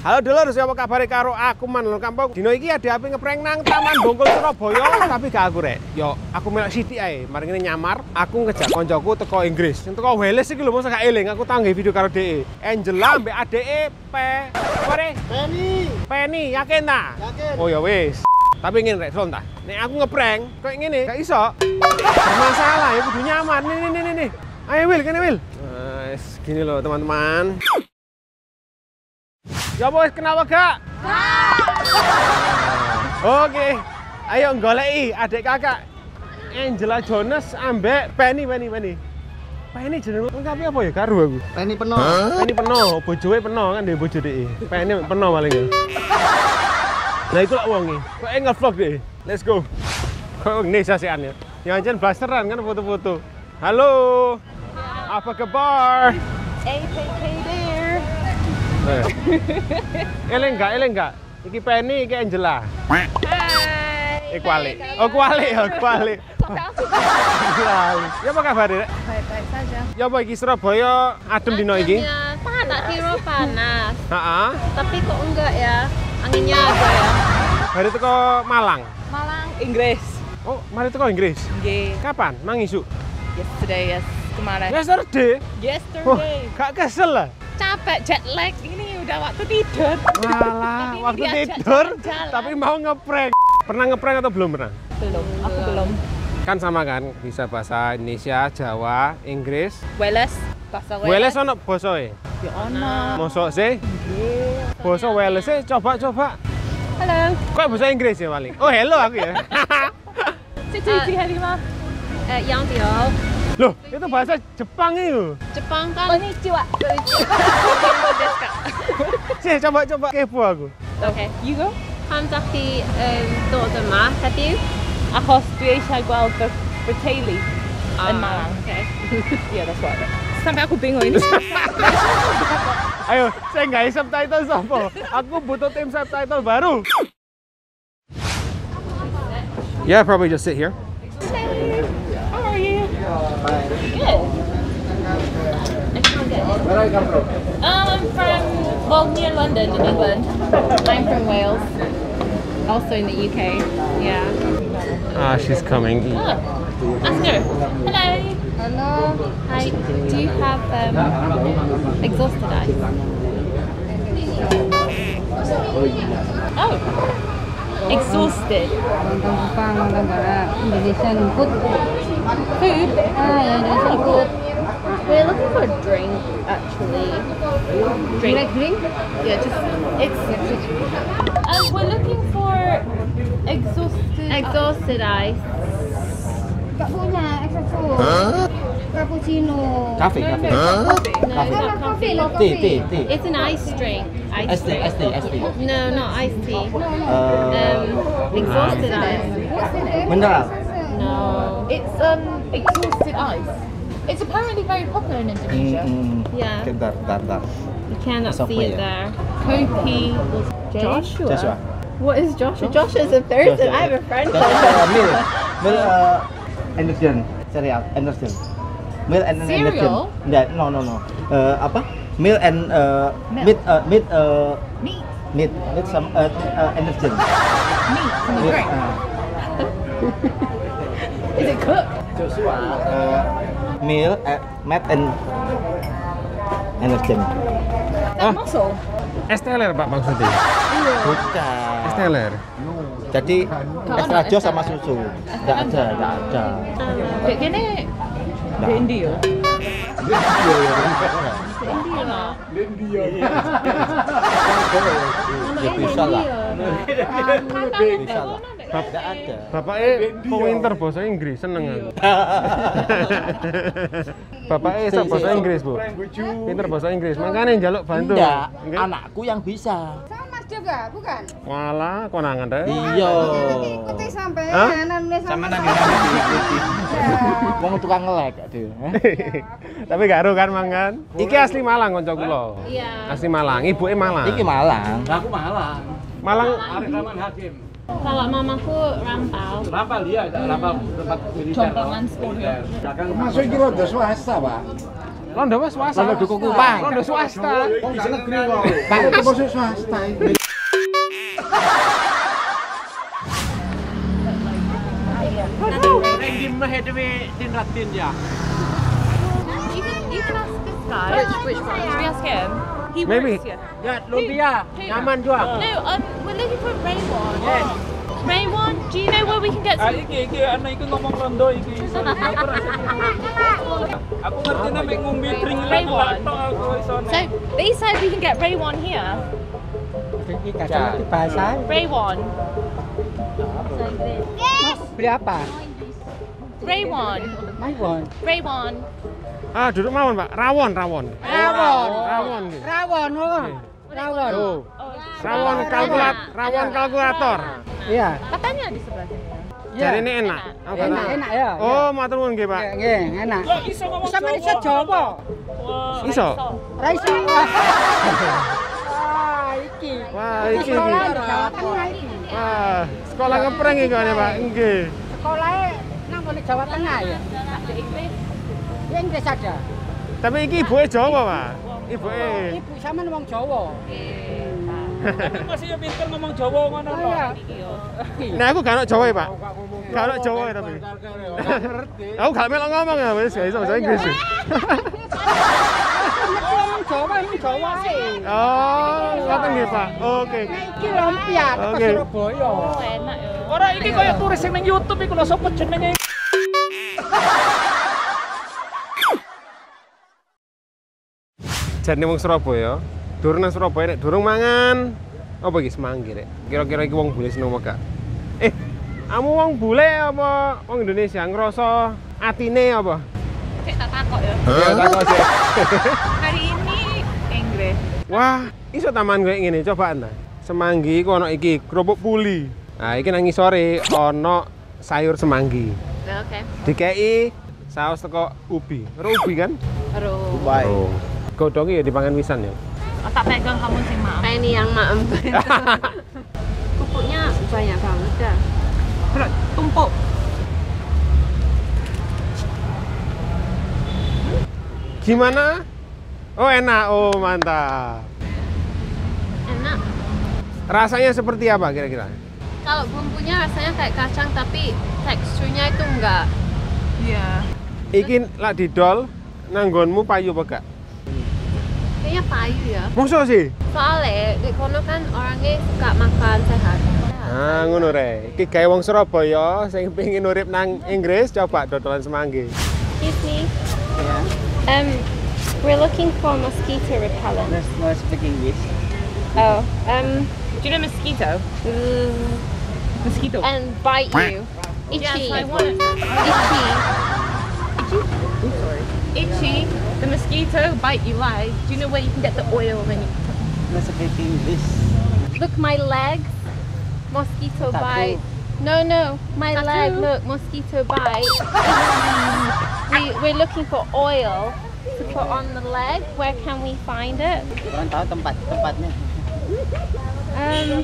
Halo dulur, siapa kabar karo aku man lho kampung. Dino iki ada api ngeprank nang Taman Bongkol Surabaya, tapi gak aku rek. Yo, aku melok sithik ae. Mari ngene nyamar, aku ngejak koncoku teko Inggris. Sing teko Wales iki lho mosok gak eling, aku tangge video karo DE. Angela mbek adeke Pe. Ore, Penny, Penny, yakin ta? yakin. Oh ya wis. Tapi ngene rek, Son ta. Nek aku ngeprank kayak ngene, gak iso. Bermasalah ya kudu nyaman. Nih nih nih nih. Ayo Wil, kene Wil. Wes, gini loh teman-teman. Ya bos, kenapa gak? Oke, ayo goleki adik kakak Angela Jonas ambek Penny, Penny, Penny. Penny jeneng lengkapnya apa ya? Karo aku. Penny penuh. Penny peno, bojoe peno kan dia bojo deh. Penny peno paling ya. Nah itu lah wongi. Kok nge-vlog deh. Let's go. Kok Indonesia sih ya. Yang aja blasteran kan foto-foto. Halo. Apa kabar? APK. Eleng enggak, eleng enggak? Iki Penny, iki Angela. Hai. Eh kuali. Oh kuali, oh kuali. Kuali. Ya apa kabar? Baik-baik saja. Ya apa iki Surabaya adem dino iki? Panas, kira panas. Heeh. Tapi kok enggak ya? Anginnya ada ya. Hari teko Malang. Malang, Inggris. Oh, mari teko Inggris. Yeah. Kapan? Mang isu. Yesterday, yes. Kemarin. Yesterday. Oh, Yesterday. gak kesel lah. Capek jet lag. Ini udah waktu tidur. Walah, Tapi waktu tidur jalan-jalan. tapi mau ngeprank. Pernah ngeprank atau belum pernah? Belum. Aku belum. Kan sama kan, bisa bahasa Indonesia, Jawa, Inggris. Wales. Bahasa Wales ono bosoe. Ya ono. Mosok sih? Boso Wales sih, coba coba. Halo. Kok bahasa Inggris ya paling? Oh, hello aku ya. Cici Halima. Eh, yang Tio. Loh, itu bahasa Jepang itu. Jepang kan. Konnichiwa. Sih, coba coba kepo aku. Okay, you go. Hamzaki um, daughter Ma, have you? Ako spesial gua ber berteli in Malang. Okay. yeah, that's right. Sampai aku bingung ini. Ayo, saya nggak subtitle sopo. Aku butuh tim subtitle baru. Yeah, probably just sit here. How are you? Good. I can't. Where are you come from? Um, I'm from well near London in England. I'm from Wales. Also in the UK. Yeah. Ah, she's coming. Oh, ask her. Hello. Hello. Hi. Do you have um, exhausted eyes? Oh. Exhausted. Lontong Jepang, lontong Barat, Indonesian food. Food. Ah, ya Indonesian Oh. We're looking for a drink, actually. You Drink. like drink? Yeah, just it's. Um, we're looking for Exhausted. exhausted ice. Gak punya extra food. Cappuccino. Cafe, No, cafe. no, coffee. No, Sama it's not kopi coffee. loh, Tea, kopi. tea, tea. It's an ice drink. Ice ST, drink. ST, ST. No, not iced tea. Uh, Um, exhausted ice. What's in there? mineral. No. It's um exhausted ice. It's apparently very popular in Indonesia. Hmm, Yeah. Bentar, bentar, bentar. You cannot It's see it yeah. there. Kopi. Joshua. Joshua. What is Joshua? Joshua's a person. I have a friend Joshua, called uh, Mil. Mil, uh, Anderson. Cereal, Anderson. Mil and Cereal? Enggak, no, no, no. Uh, apa? Mil and uh, Milk. meat, uh, meat, uh, Meat. meat, meat some, uh, uh, Anderson. Meat the Meat, uh, Is it cooked? Joshua. Uh, meal, uh, Matt and Anderson. That mussel. Es teler pak maksudnya. Bukan. Es teler. Jadi extra jos sama susu. Enggak ada, enggak ada. Dek kene Nggak. di India. Ya bisa lah. Bisa lah. Bap Enggak ada. Bapaknya pinter bahasa Inggris, seneng aku. Bapaknya iso bahasa Inggris, Bu. Pinter bahasa Inggris, makanya njaluk bantu. Enggak, Nggih. anakku yang bisa. Sama Mas juga, bukan? Walah, konangan deh. Iya. Ikuti sampai Hah? nulis Sama nang Wong tukang ngelek aduh. Tapi gak kan mangan. Iki asli Malang kanca kula. Iya. Asli Malang, ibuke Malang. Iki Malang. Aku Malang. Malang Arif Rahman Hakim. Kalau mamaku rantau. Rampal dia, rampal tempat militer. Compongan sepuluh. Masuk iki rada swasta, Pak. Londo apa swasta? Londo duku kupang. Londo swasta. Oh, di negeri wae. Pak itu masuk swasta. Randy mah dewe din ratin ya. You can ask this guy. Which, which one? We ask him? He Maybe. works here. Ya, lumpia. Nyaman juga. No, um, we're looking for Raywon. Raywon, do you know where we can get Ah, some? iki, iki, anak iku ngomong rondo iki. Aku rasa Aku ngerti na may ngumbi drink lang Raywon. lato aku iso So they said we can get Raywon here. Raywon. Beli apa? Raywon. Mawon. Raywon. Ah, duduk mawon, Pak. Rawon, rawon. Rawon. Rawon. Rawon, oh. Rawon. Tuh. Rawon kalkulat, rawon kalkulator. Iya. Katanya di sebelah sini. Jadi ini enak. Enak, enak? enak ya. Oh, matur nuwun nggih, Pak. Nggih, enak. Iso ngomong Sama iso Jawa. Iso. Ra iso. Wah, iki. Wah, Iki. Jawa. Wah, sekolah ngeprank iki Pak. Nggih. Jawa Tengah ya. Ya Inggris ada. Tapi iki ibuke Jawa, Pak. Ibuke. Ibu sama wong Jawa. Masih ya pinter ngomong Jawa ngono Oh lho. iya. Nah, aku gak ono Jawa ya, Pak. Gak ono Jawa ya, tapi. Aku gak melok ngomong ya, wis gak iso bahasa Inggris. ya. Wong Jawa ini Jawa ae. Oh, ngoten nggih, Pak. Oke. Iki lumpia teko Oke. Surabaya. Oh, enak ya. Ora iki koyo turis yang ning YouTube iku lho sapa jenenge. Jane wong Surabaya, durung nang Surabaya nek durung mangan apa iki semanggi rek. Kira-kira iki wong bule seneng apa gak? Eh, kamu wong bule apa wong Indonesia ngerasa atine apa? Cek tak takok ya. Ya tak kok sih. Hari ini Inggris. Wah, iso taman kayak ngene, coba ta. Semanggi ku ono iki, kerupuk puli. Nah, iki nang ngisore ono sayur semanggi. Oke. Dikei saus teko ubi. Ora ubi kan? Aduh. Baik. Godongnya ya dipangan wisan ya. Oh, tak pegang kamu sih maaf. Ini yang maem. Pupuknya banyak banget dah. Tumpuk. Gimana? Oh enak, oh mantap. Enak. Rasanya seperti apa kira-kira? Kalau bumbunya rasanya kayak kacang tapi teksturnya itu enggak. Iya. Iki lak didol nanggonmu payu apa gak? Kayaknya payu ya. Masa sih? Soalnya di kono kan orangnya suka makan sehat. Ah, ngono re. Iki gawe wong Surabaya sing pengen urip nang Inggris coba dodolan semanggi. Excuse me. Um, we're looking for mosquito repellent. Let's not speak English. Oh, um, Do you know mosquito? mm, Mosquito. and bite you. Itchy. Yes, I want it. Itchy. Itchy. The mosquito bite you like. Do you know where you can get the oil when you Let's speak English. Look, my leg, Mosquito Tattoo. bite. No, no, my Tattoo. leg. Look, mosquito bite. we, we're looking for oil to put on the leg. Where can we find it? Orang tahu tempat tempatnya. Um,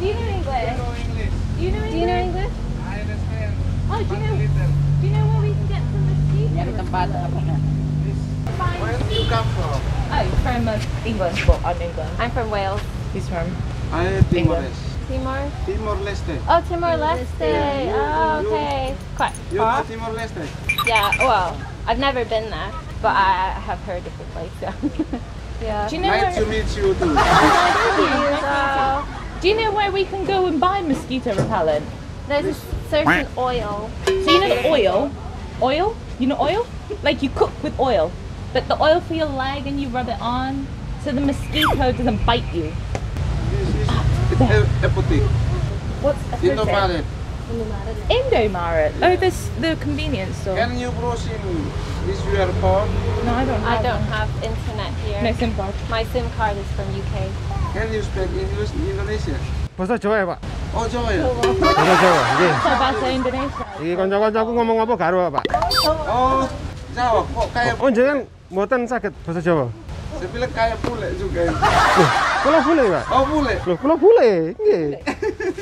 do you know English? Do you know English? Do you know English? I understand. Oh, do you know? Do you know where we can get some mosquito? Cari tempat apa? Oh, from uh, England. Well, I'm England. I'm from Wales. He's from I Timor Timor. Timor Leste. Oh, Timor Leste. Oh, okay. Quite You know far. Timor Leste? Yeah. Well, I've never been there, but I have heard of the place. Yeah. yeah. Do you know Nice to where? meet you too. So, Do you know where we can go and buy mosquito repellent? there's a certain oil. So you know the oil, oil. You know oil? Like you cook with oil, but the oil for your leg and you rub it on, so the mosquito doesn't bite you. This is a, a boutique. What's a In the fruit? Valet. Indomaret. Oh, this the convenience store. Can you browse in this your phone? No, I don't. I Have don't one. have internet here. No SIM card. My SIM card is from UK. Can you speak English in Indonesia? Bahasa Jawa ya, Pak? Oh Jawa ya? Bahasa Jawa, nggih. So bahasa Indonesia. Iki kanca-kancaku ngomong apa gak ero, Pak? Oh Jawa kok kayak Oh, jenengan mboten saged bahasa Jawa. saya bilang kayak bule juga. ya. Kula bule, Pak. Oh bule. Loh, kula bule. Nggih.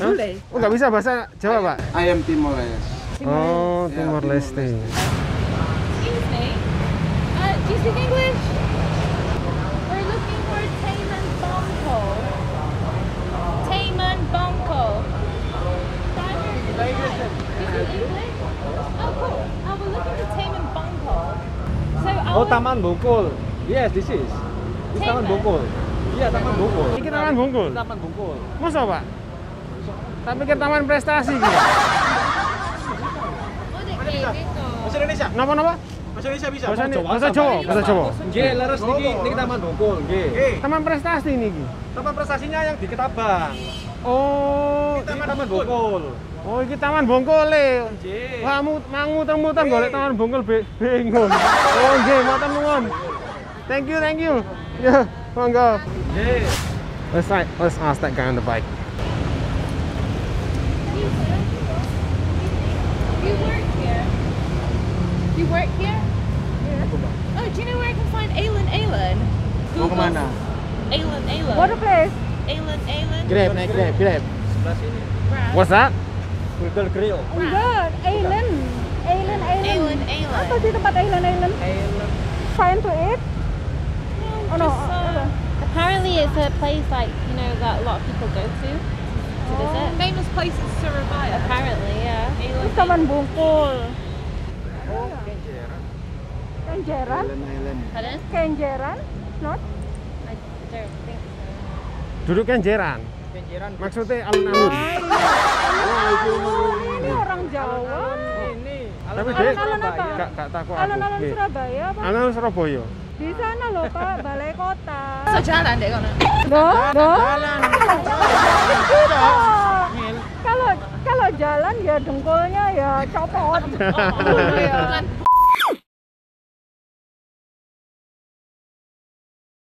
Hah? Bule. Oh, nggak bisa bahasa Jawa, Pak? I am Timor Leste. Oh, Timor Leste. Excuse me. you speak English? We're looking for Taman Bangko. Taman Bangko. You speak English? Oh. Oh, Taman Bungkul. Yes, this is. This Taman Taman? Bungkul. Iya, Taman Bungkul. Ini Taman Bungkul? Taman Bungkul. Masa pak? Tak pikir taman prestasi gitu. Bahasa Indonesia. Napa napa? Bahasa Indonesia bisa. Bahasa Jawa. Bahasa Jawa. Bahasa Jawa. Nggih, leres niki niki Taman Bungkul, nggih. Taman prestasi niki. Taman prestasinya yang di Ketabang. Oh, Ini Taman Bungkul. oh iki taman bongkol e. Nggih. Wah, mu- mangutan-mutan golek taman bongkol be- bingung. Oh, nggih, matur nuwun. Thank you, thank you. Ya, monggo. Nggih. Let's try, let's ask that guy on the bike. You work here? You work here? Oh, do you know where I can find Aylin Aylin? Ke mana? Aylin Aylin. What a place? Aylin Aylin. Grab, naik grab, grab. Sebelah sini. What's that? Google Grill. Enggak, Island. Island, Island. Aylin Aylin. Apa sih tempat Island, Island? Fine to eat? Oh no. Just, uh, Apparently, it's a place like you know that a lot of people go to to visit. Famous place in Surabaya. Apparently, yeah. Terus Taman Bungkul. Kenjeran? Pardon? Kenjeran? Not? Duduk kenjeran. Maksudnya alun-alun. Ini orang Jawa. Ini. Tapi dia Alun-alun apa? gak gak takut aku. Alun-alun. Surabaya apa? Alun-alun Surabaya. Di sana loh Pak, balai kota. So jalan deh kono. Loh, loh. Kalau kalau jalan ya dengkulnya ya copot. Bukan